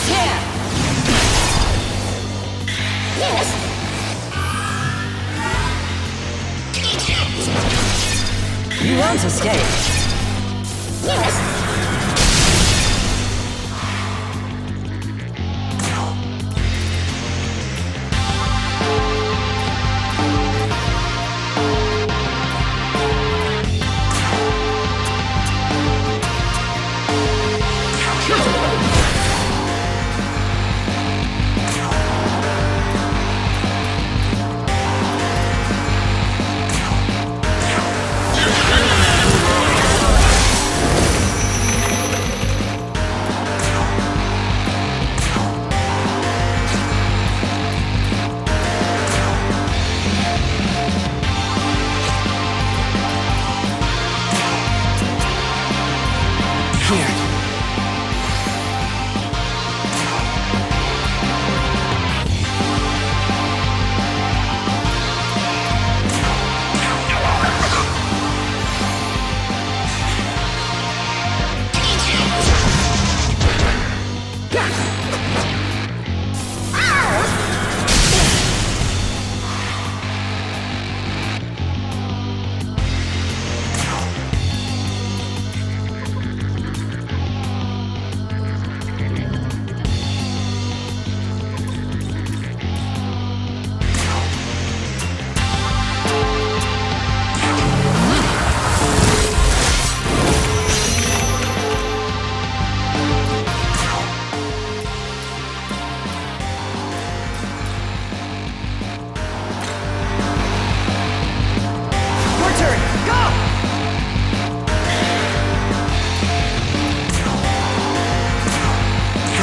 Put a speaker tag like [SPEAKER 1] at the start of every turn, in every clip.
[SPEAKER 1] ends here! Yes! You won't escape.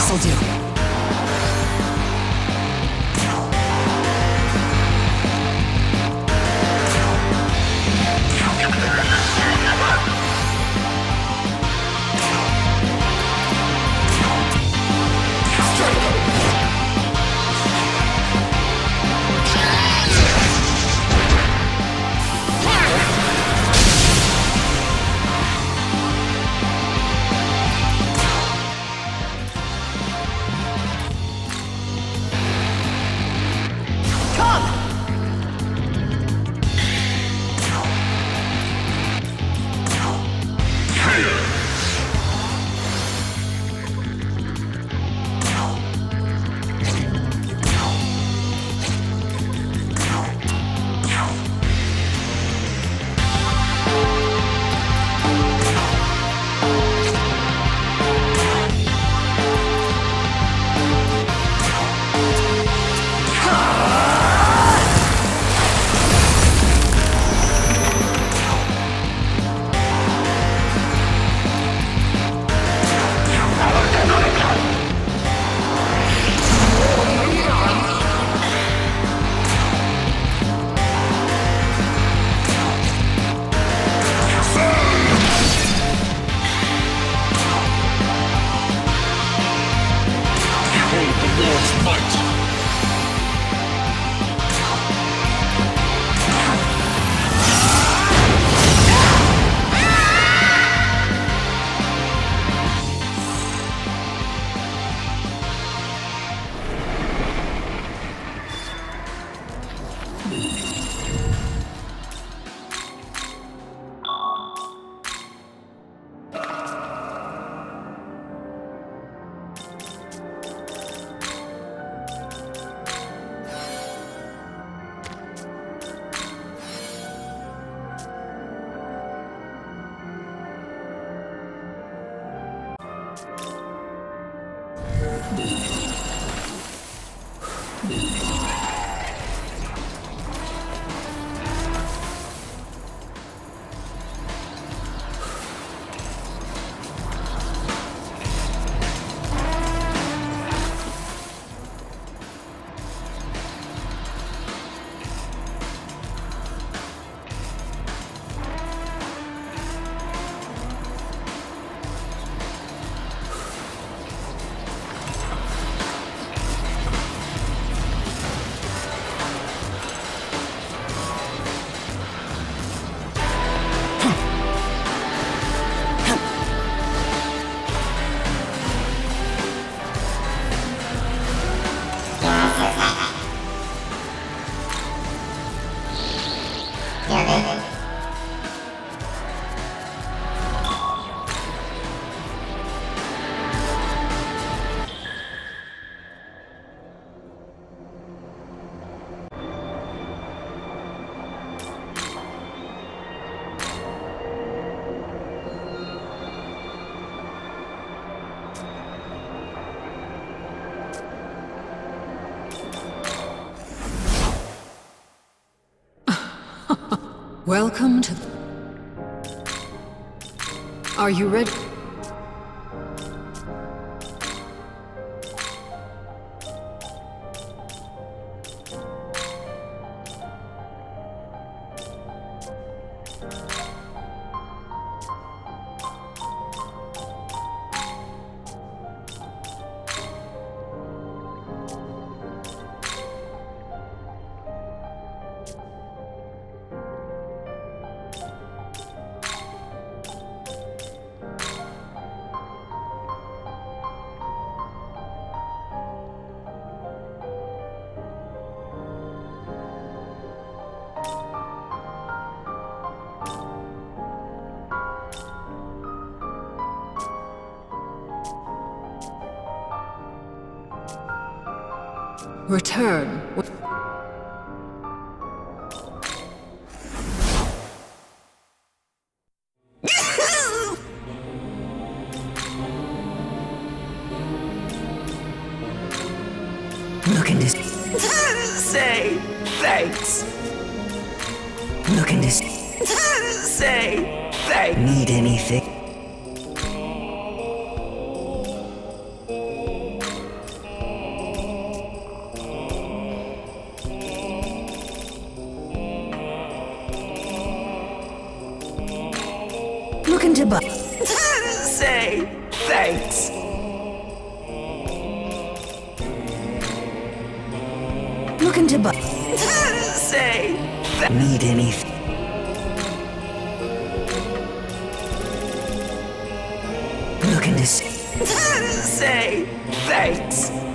[SPEAKER 1] 走进。
[SPEAKER 2] Welcome to... Are you ready? Return.
[SPEAKER 3] Buy.
[SPEAKER 1] Say thanks.
[SPEAKER 3] Looking to buy.
[SPEAKER 1] Say thanks.
[SPEAKER 3] Need anything. Looking to
[SPEAKER 1] Say thanks.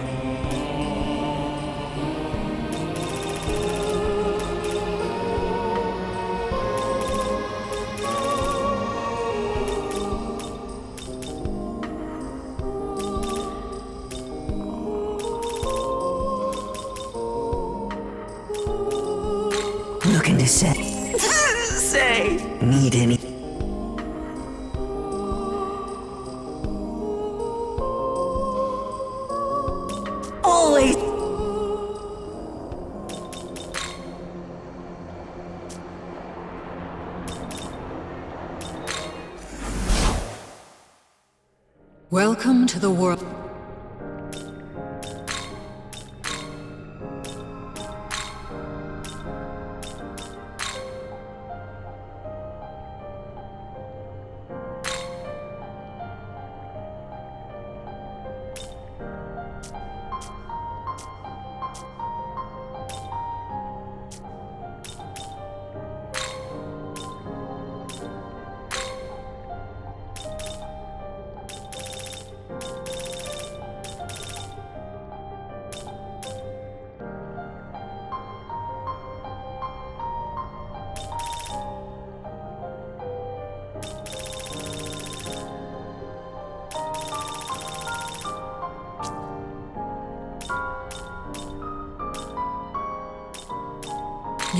[SPEAKER 2] Welcome to the world.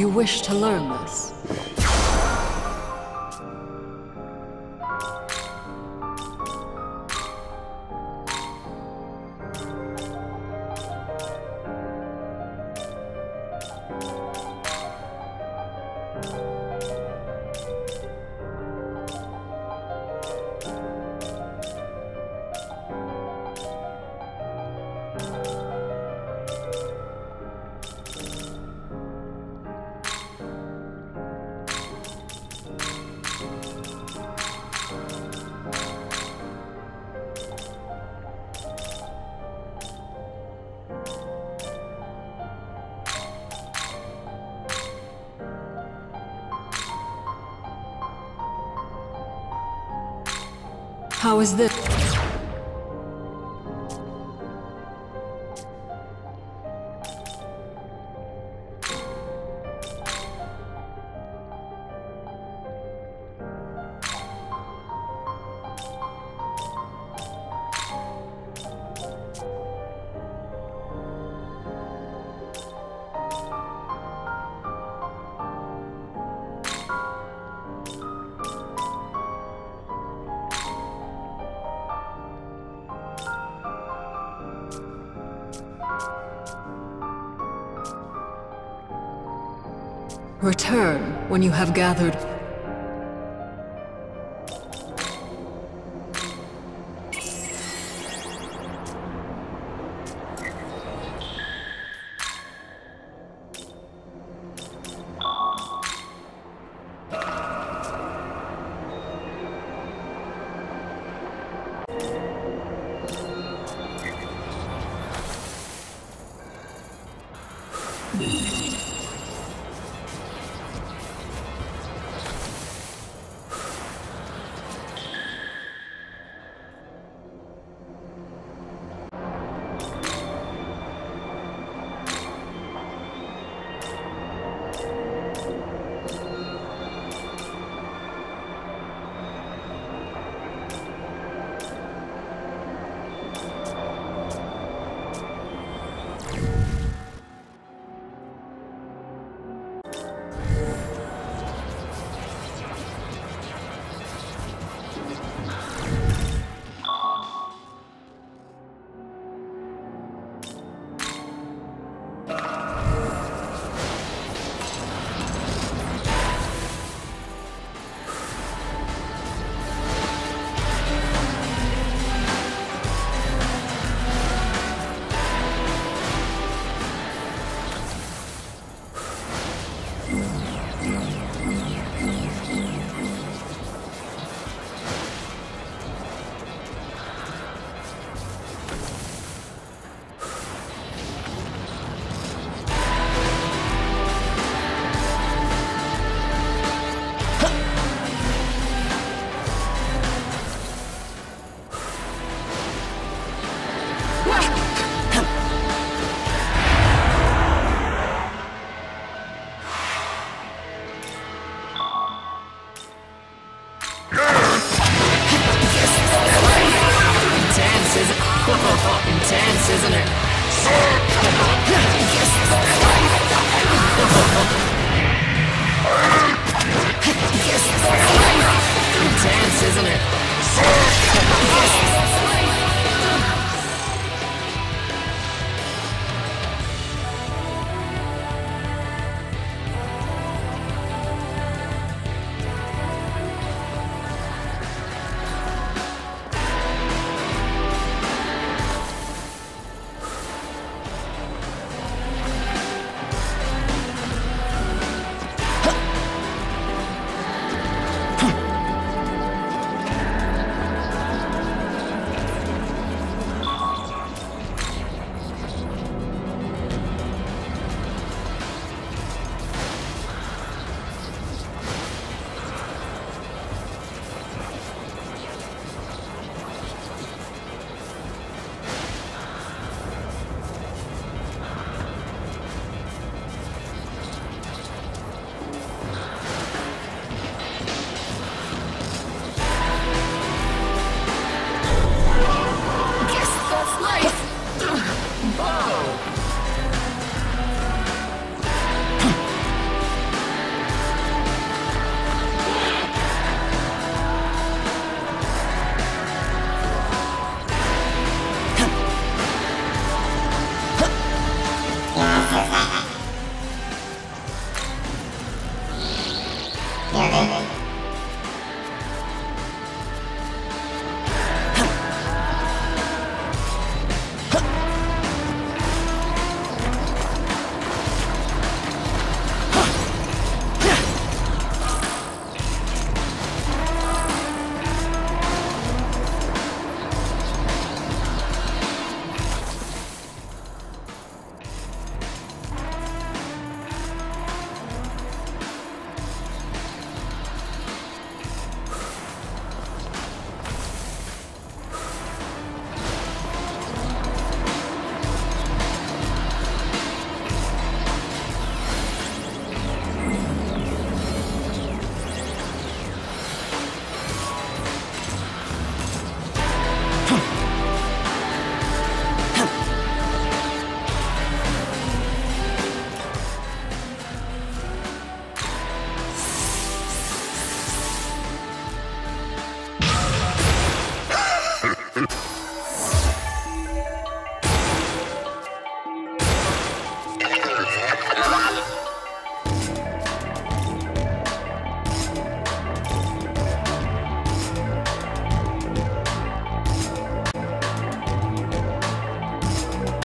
[SPEAKER 2] You wish to learn this? How is this? Return when you have gathered.